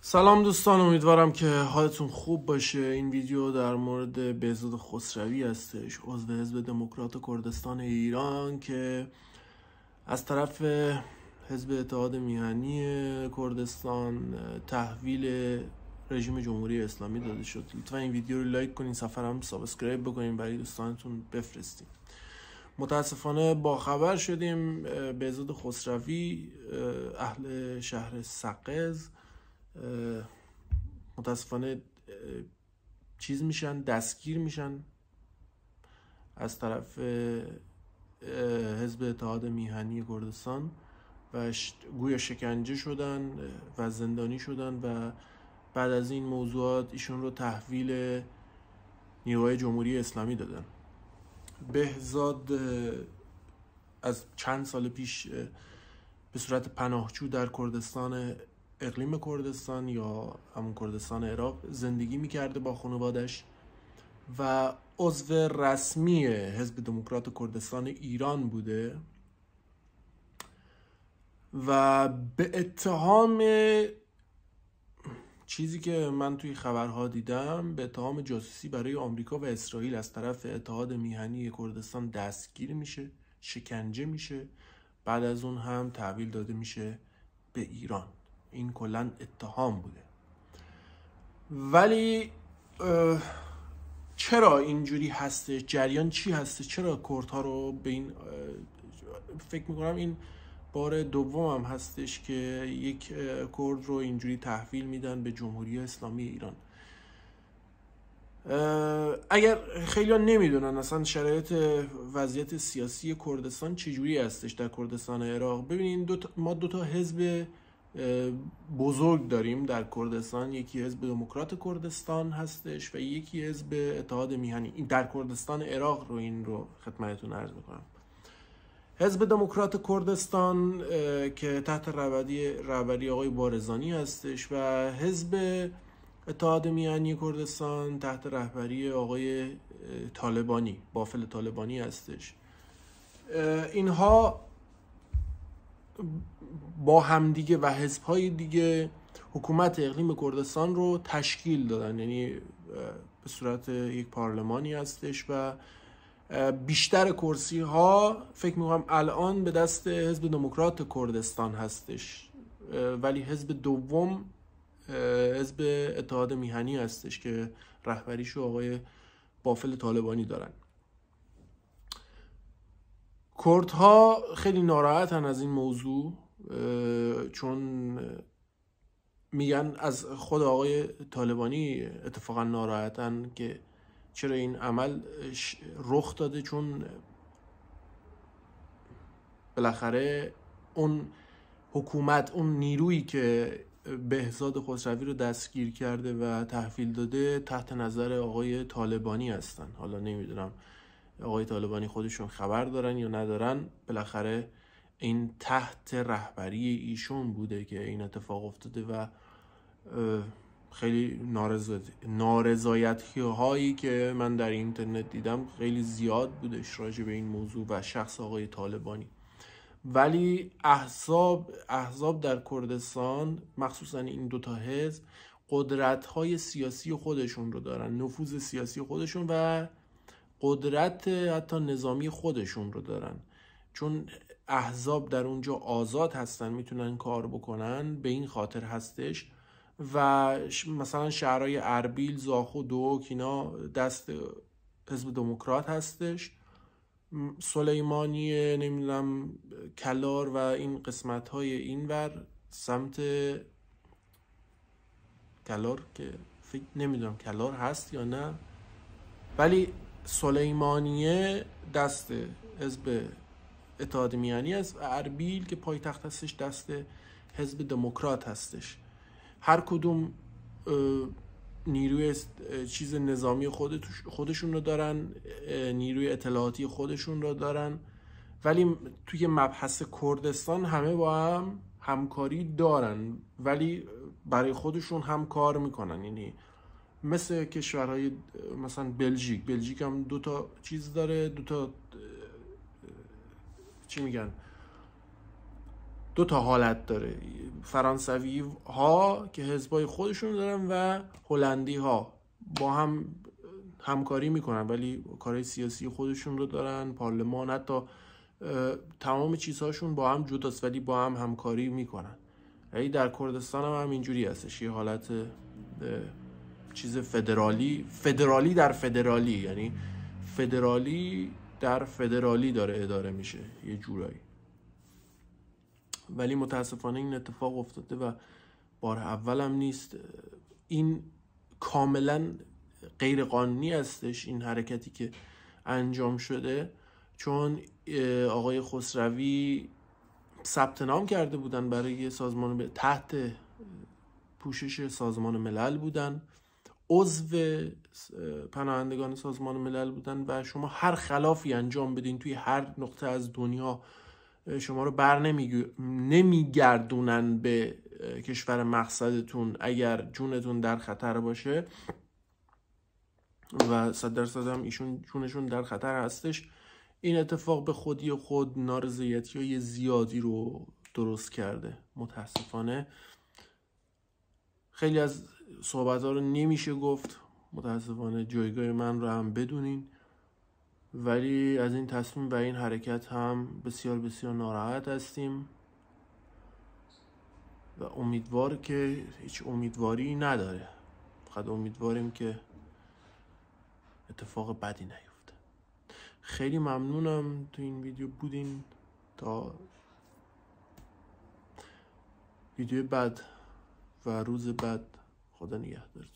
سلام دوستان امیدوارم که حالتون خوب باشه. این ویدیو در مورد بهزاد خسروی هستش عضو حزب دموکرات کردستان ایران که از طرف حزب اتحاد میهنی کردستان تحویل رژیم جمهوری اسلامی داده شد. لطفا این ویدیو رو لایک کنین صفحم subscribe بکنین برای دوستانتون بفرستین. متاسفانه با خبر شدیم بهزاد خسروی اهل شهر سقز متاسفانه چیز میشن دستگیر میشن از طرف حزب اتحاد میهنی کردستان و گویا شکنجه شدن و زندانی شدن و بعد از این موضوعات ایشون رو تحویل نیروهای جمهوری اسلامی دادن. بهزاد از چند سال پیش به صورت پناهجو در کردستان اقلیم کردستان یا همون کردستان عراق زندگی می‌کرده با خانوادش و عضو رسمی حزب دموکرات کردستان ایران بوده و به اتهام چیزی که من توی خبرها دیدم به اتهام جاسوسی برای آمریکا و اسرائیل از طرف اتحاد میهنی کردستان دستگیر میشه شکنجه میشه بعد از اون هم تحویل داده میشه به ایران. این کلا اتهام بوده. ولی چرا اینجوری هسته جریان چی هسته چرا کردها رو به این فکر می‌کنم این بار دوم هم هستش که یک کرد رو اینجوری تحویل میدن به جمهوری اسلامی ایران. اگر خیلی نمی‌دونن اصلا شرایط وضعیت سیاسی کردستان چجوری هستش در کردستان عراق. ببینید دو ما دو تا حزب بزرگ داریم در کردستان. یکی حزب دموکرات کردستان هستش و یکی حزب اتحاد میهنی. این در کردستان عراق رو این رو خدمتتون عرض می‌کنم. حزب دموکرات کردستان که تحت رهبری رهبری آقای بارزانی هستش و حزب اتحاد میهنی کردستان تحت رهبری آقای طالبانی بافل طالبانی هستش. اینها با همدیگه و حزبهای دیگه حکومت اقلیم کردستان رو تشکیل دادن. یعنی به صورت یک پارلمانی هستش و بیشتر کرسی ها فکر می‌کنم الان به دست حزب دموکرات کردستان هستش. ولی حزب دوم حزب اتحاد میهنی هستش که رهبریشو آقای بافل طالبانی دارن. کردها خیلی ناراحتن از این موضوع. چون میگن از خود آقای طالبانی اتفاقا ناراحتن که چرا این عمل رخ داده چون بالاخره اون حکومت اون نیرویی که بهزاد خسروی رو دستگیر کرده و تحویل داده تحت نظر آقای طالبانی هستن. حالا نمی‌دونم آقای طالبانی خودشون خبر دارن یا ندارن. بالاخره این تحت رهبری ایشون بوده که این اتفاق افتاده و خیلی نارضایتی هایی که من در اینترنت دیدم خیلی زیاد بودش راجع به این موضوع و شخص آقای طالبانی. ولی احزاب احزاب در کردستان مخصوصا این دوتا حزب قدرت های سیاسی خودشون رو دارن نفوذ سیاسی خودشون و قدرت حتی نظامی خودشون رو دارن. چون احزاب در اونجا آزاد هستن می‌تونن کار بکنن به این خاطر هستش. و مثلا شهرهای اربیل زاخو دوک اینا دست حزب دموکرات هستش. سلیمانی نمی‌دونم کلار و این قسمت های اینور سمت کلار که فکر نمی‌دونم کلار هست یا نه. ولی سلیمانیه دست حزب اتحاد میانی است اربیل که پایتخت هستش دست حزب دموکرات هستش. هر کدوم نیروی چیز نظامی خودشون رو دارن نیروی اطلاعاتی خودشون رو دارن. ولی توی مبحث کردستان همه با هم همکاری دارن. ولی برای خودشون هم کار می‌کنن. یعنی مثل کشورهای مثلا بلژیک. بلژیک هم دو تا چیز داره دو تا چی میگن؟ دو تا حالت داره. فرانسوی ها که حزبای خودشون دارن و هلندی ها. با هم همکاری می‌کنن ولی کارهای سیاسی خودشون رو دارن پارلمان حتی تمام چیزهاشون با هم جداست ولی با هم همکاری می‌کنن. یعنی در کردستان هم, هم اینجوری هستش. یه حالت چیز فدرالی فدرالی در فدرالی یعنی فدرالی در فدرالی داره اداره میشه یه جورایی. ولی متاسفانه این اتفاق افتاده و بار اولم نیست. این کاملا غیر قانونی هستش این حرکتی که انجام شده چون آقای خسروی ثبت نام کرده بودن برای سازمان تحت پوشش سازمان ملل بودن. عضو پناهندگان سازمان ملل بودن و شما هر خلافی انجام بدین توی هر نقطه از دنیا شما رو بر نمیگردونن به کشور مقصدتون اگر جونتون در خطر باشه. و صد درصد هم ایشون جونشون در خطر هستش. این اتفاق به خودی خود نارضایتی های زیادی رو درست کرده. متاسفانه. خیلی از صحبت ها رو نمیشه گفت. متاسفانه جایگاه من رو هم بدونین. ولی از این تصمیم و این حرکت هم بسیار بسیار ناراحت هستیم. و امیدوار که هیچ امیدواری نداره. فقط امیدواریم که اتفاق بدی نیفته. خیلی ممنونم تو این ویدیو بودین تا ویدیو بعد و روز بعد. خدا نگهدارتون